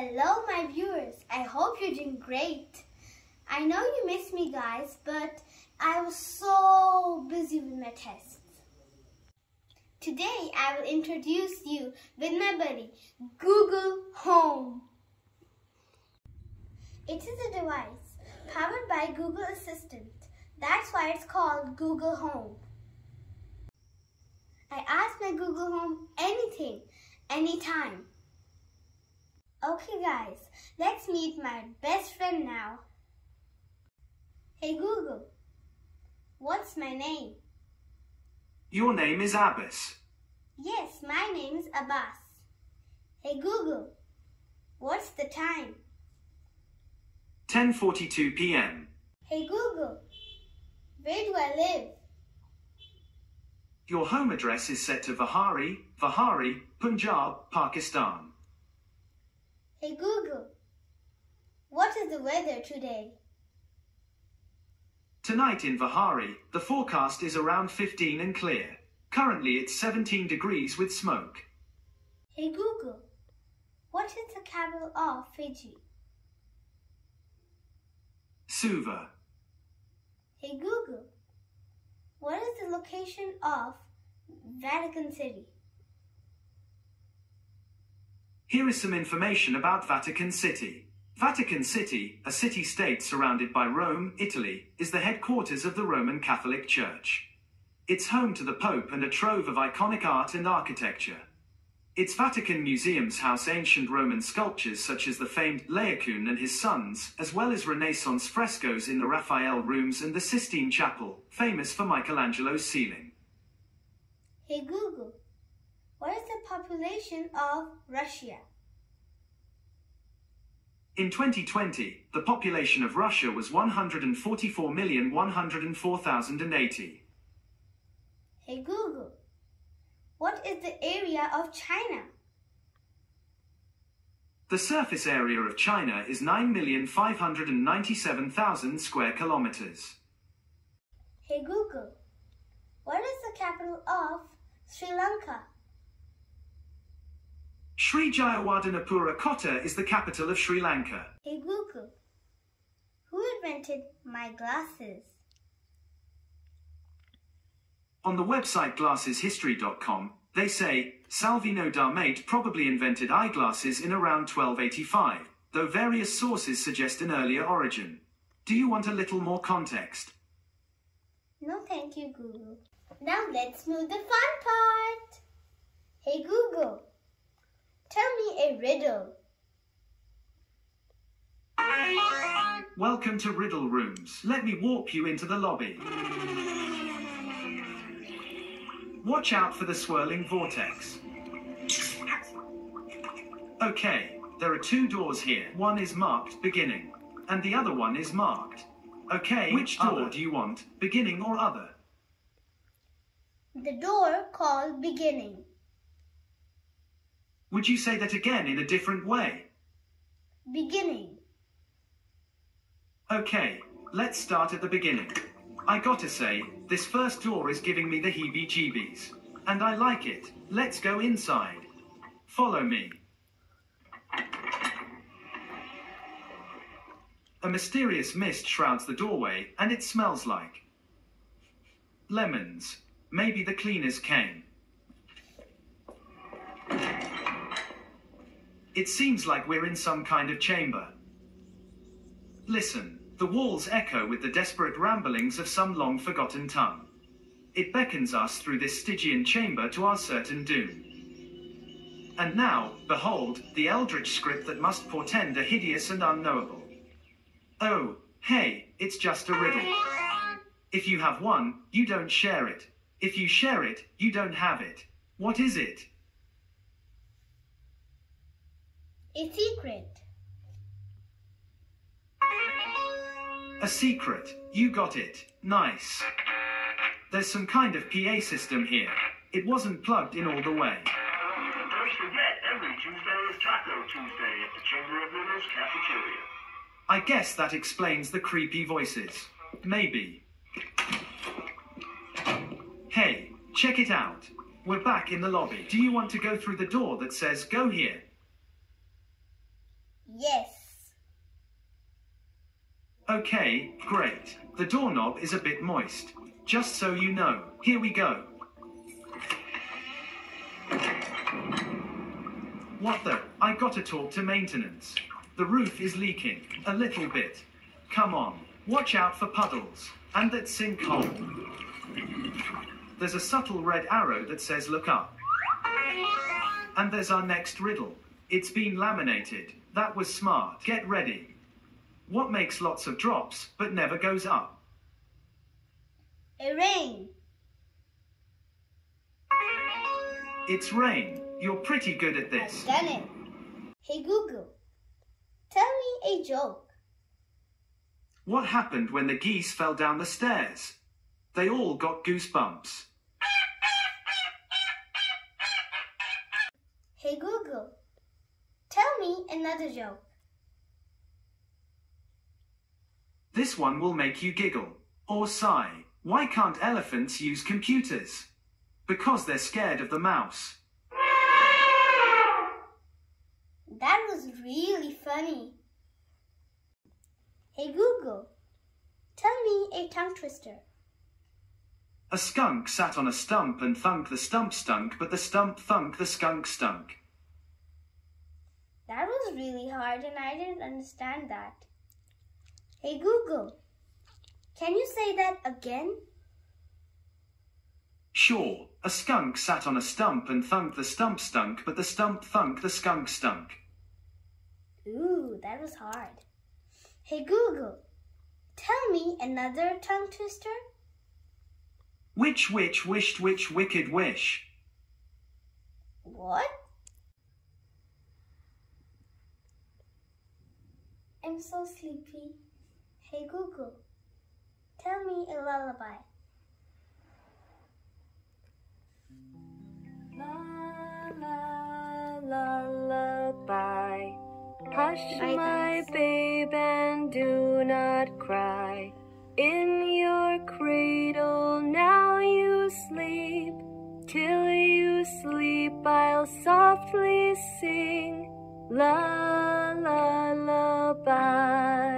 Hello, my viewers. I hope you're doing great. I know you missed me, guys, but I was so busy with my tests. Today, I will introduce you with my buddy, Google Home. It is a device powered by Google Assistant. That's why it's called Google Home. I ask my Google Home anything, anytime. Okay guys, let's meet my best friend now. Hey Google, what's my name? Your name is Abbas. Yes, my name is Abbas. Hey Google, what's the time? 10.42 p.m. Hey Google, where do I live? Your home address is set to Vihari, Vihari, Punjab, Pakistan. Hey Google, what is the weather today? Tonight in Vihari, the forecast is around 15 and clear. Currently it's 17 degrees with smoke. Hey Google, what is the capital of Fiji? Suva. Hey Google, what is the location of Vatican City? Here is some information about Vatican City. Vatican City, a city-state surrounded by Rome, Italy, is the headquarters of the Roman Catholic Church. It's home to the Pope and a trove of iconic art and architecture. Its Vatican museums house ancient Roman sculptures such as the famed Laocoon and his sons, as well as Renaissance frescoes in the Raphael rooms and the Sistine Chapel, famous for Michelangelo's ceiling. Hey Google, what is the population of Russia? In 2020, the population of Russia was 144,104,080. Hey Google, what is the area of China? The surface area of China is 9,597,000 square kilometers. Hey Google, what is the capital of Sri Lanka? Sri Jayawardenepura Kotte is the capital of Sri Lanka. Hey Google, who invented my glasses? On the website glasseshistory.com, they say Salvino D'Armate probably invented eyeglasses in around 1285, though various sources suggest an earlier origin. Do you want a little more context? No, thank you, Google. Now let's move the fun part. Hey Google, a riddle. Welcome to Riddle Rooms. Let me walk you into the lobby. Watch out for the swirling vortex. Okay, there are two doors here. One is marked beginning, and the other one is marked. Okay, which door other. do you want, beginning or other? The door called beginning. Would you say that again in a different way? Beginning. Okay, let's start at the beginning. I gotta say, this first door is giving me the heebie jeebies. And I like it. Let's go inside. Follow me. A mysterious mist shrouds the doorway, and it smells like lemons. Maybe the cleaners came. It seems like we're in some kind of chamber. Listen, the walls echo with the desperate ramblings of some long forgotten tongue. It beckons us through this Stygian chamber to our certain doom. And now, behold, the eldritch script that must portend a hideous and unknowable. Oh, hey, it's just a riddle. If you have one, you don't share it. If you share it, you don't have it. What is it? A secret. A secret. You got it. Nice. There's some kind of PA system here. It wasn't plugged in all the way. Don't forget, every Tuesday is Taco Tuesday at the Chamber of cafeteria. I guess that explains the creepy voices. Maybe. Hey, check it out. We're back in the lobby. Do you want to go through the door that says go here? Yes. Okay, great. The doorknob is a bit moist. Just so you know, here we go. What though? I gotta talk to maintenance. The roof is leaking, a little bit. Come on, watch out for puddles, and that sinkhole. There's a subtle red arrow that says look up. And there's our next riddle. It's been laminated. That was smart. Get ready. What makes lots of drops but never goes up? A rain. It's rain. You're pretty good at this. I've done it. Hey Google, tell me a joke. What happened when the geese fell down the stairs? They all got goosebumps. Hey Google, me another joke. This one will make you giggle or sigh. Why can't elephants use computers? Because they're scared of the mouse. That was really funny. Hey Google, tell me a tongue twister. A skunk sat on a stump and thunk the stump stunk, but the stump thunk the skunk stunk. That was really hard and I didn't understand that. Hey Google, can you say that again? Sure, a skunk sat on a stump and thunk the stump stunk, but the stump thunk the skunk stunk. Ooh, that was hard. Hey Google, tell me another tongue twister. Which witch wished which wicked wish? What? I'm so sleepy. Hey Google, tell me a lullaby. La la lullaby. Hush, Bye, my babe, and do not cry. In your cradle now you sleep. Till you sleep, I'll softly sing. La lullaby.